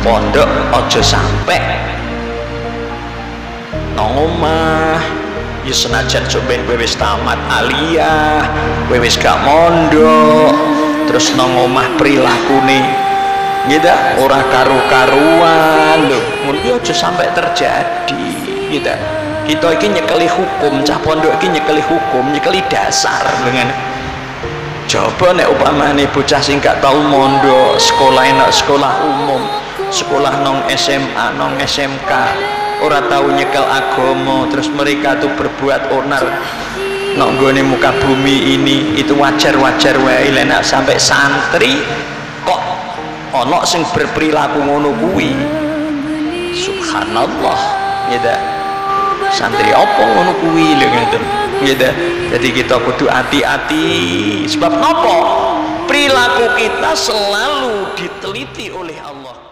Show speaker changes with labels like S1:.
S1: pondok ojo sampai nang omah ya senajan cobain kowe wis tamat aliyah kowe wis gak mondok. Terus omah prilakune gitu ora karu-karuan. Lho ki aja sampai terjadi gitu kita iki nyekeli hukum cah pondok iki nyekeli hukum nyekeli dasar dengan coba nek upamane bocah sing gak tau mondok sekolah enak sekolah umum sekolah nong SMA nong SMK ora tahu nyekel agomo terus mereka tuh berbuat onar. Nong gone muka bumi ini itu wajar-wajar wae lenak sampai santri kok ono sing berperilaku ngono kuwi? Subhanallah gitu santri apa ngono kuwi ngeten gitu jadi kita kudu hati-hati. Sebab nopo? Perilaku kita selalu diteliti oleh Allah